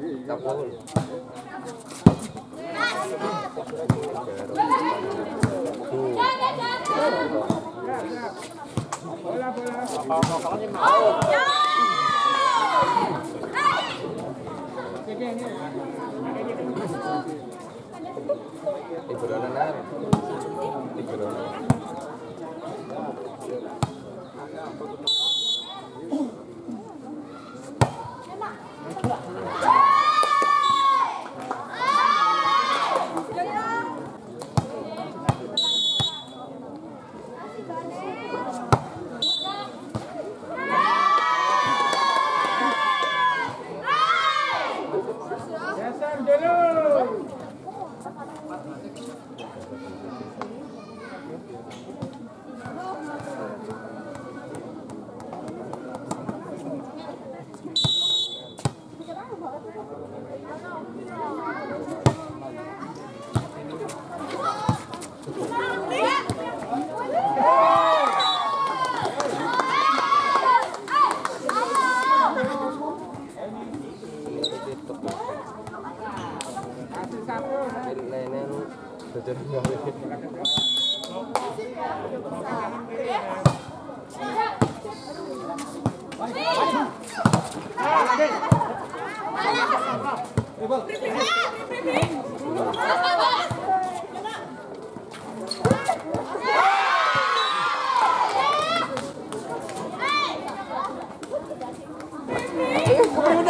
Kapul. Ibronan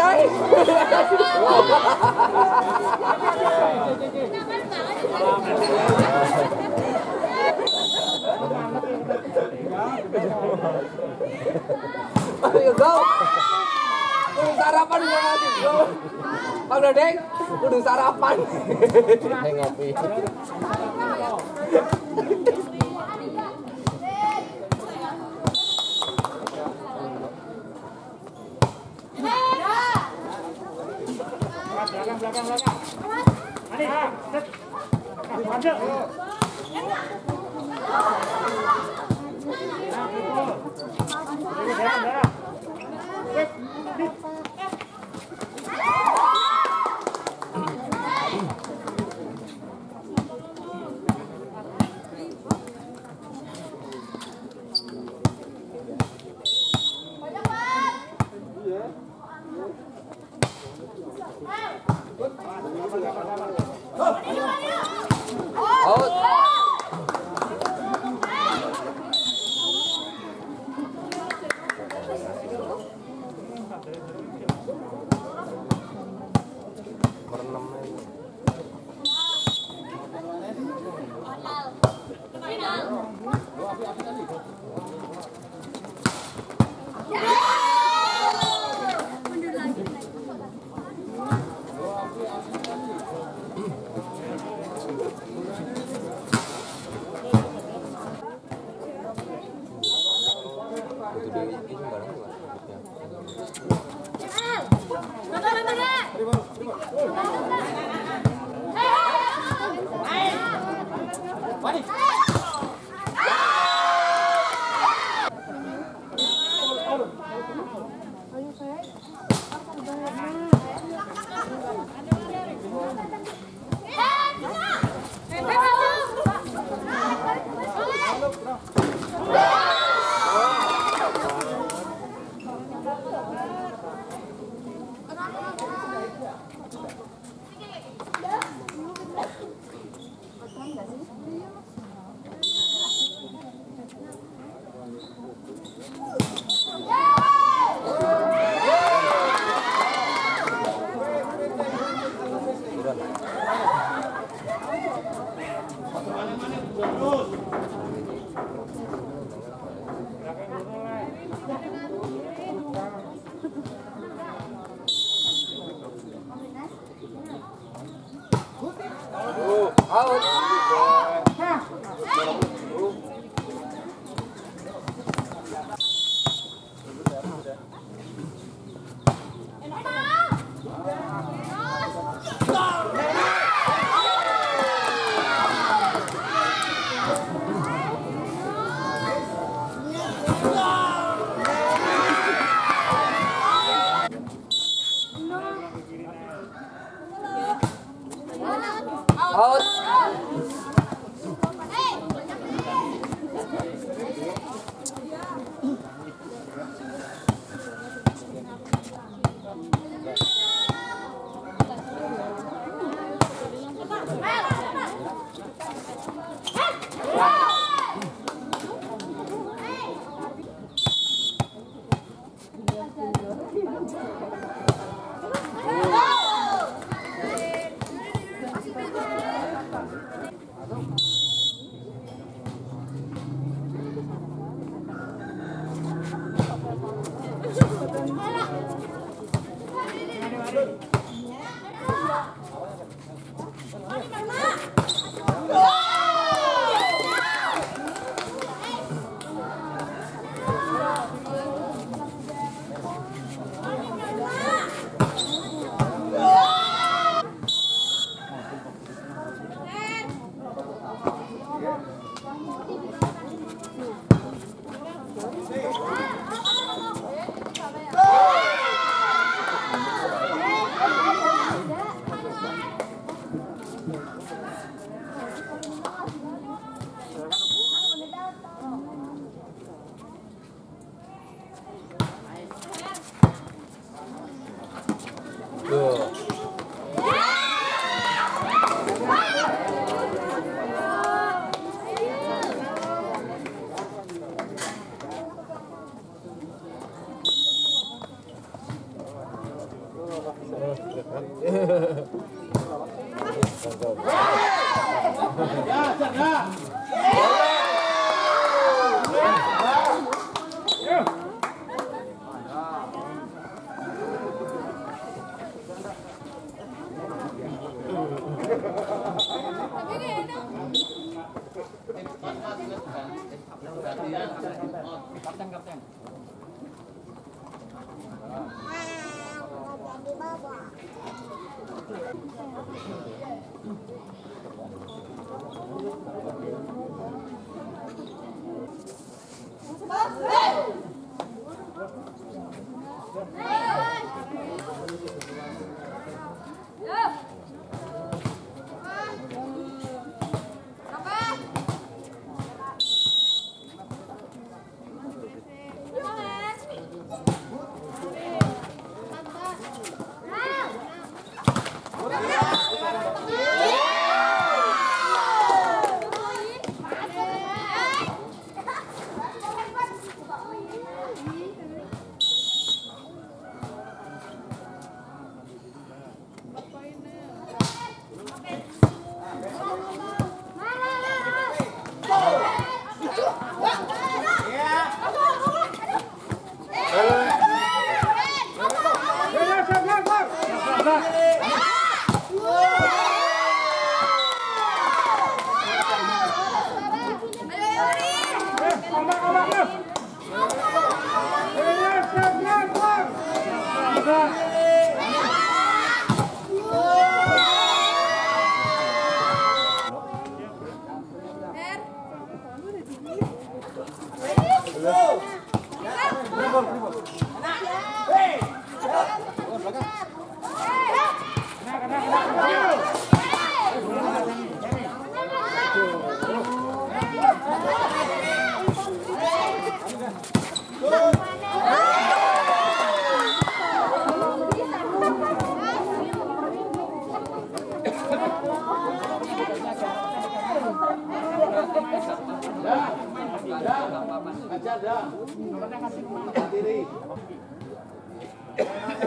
gawe. Ayo go. Kudu sarapan ya mati go. Bang Dodeng, kudu sarapan. Hei ngopi. 아, 내가 내가. now. Hãy Allah Allah Allah. Mì Gõ Để không bỏ lỡ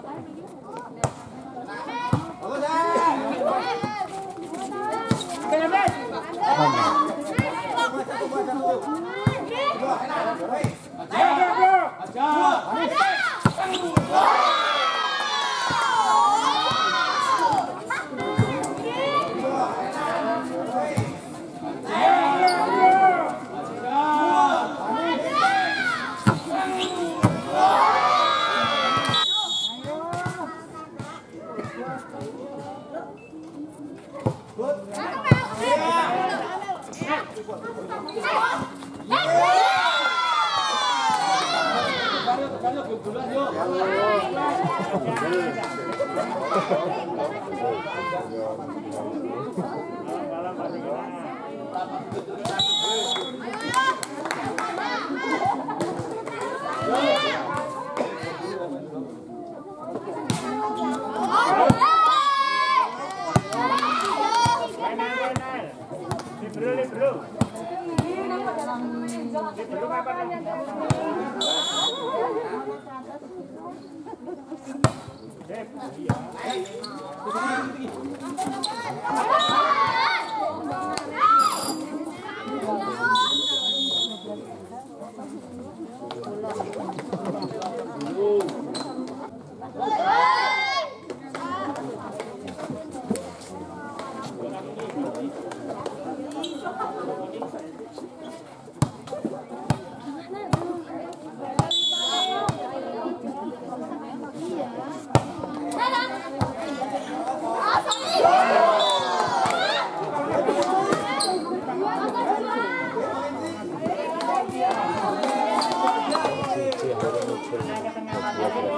나가 할머니 Ayo, ayo. Dek, iya.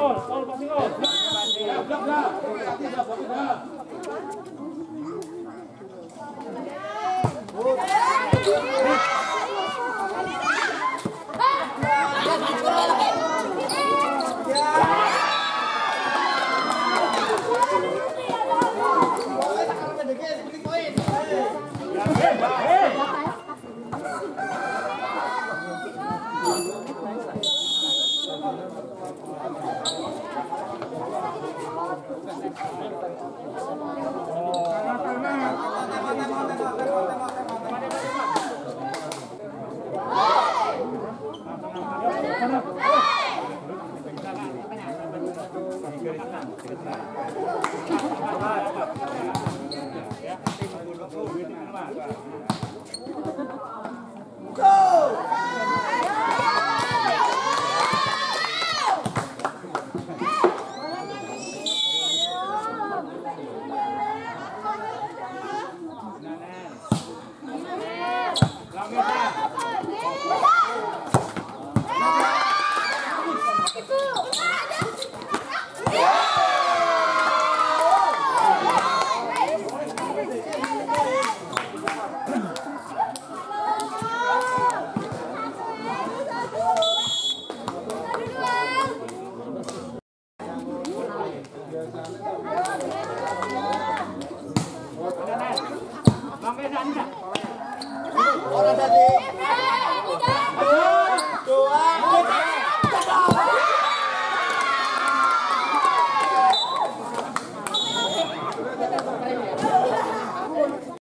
Passing on, all passing on. Black,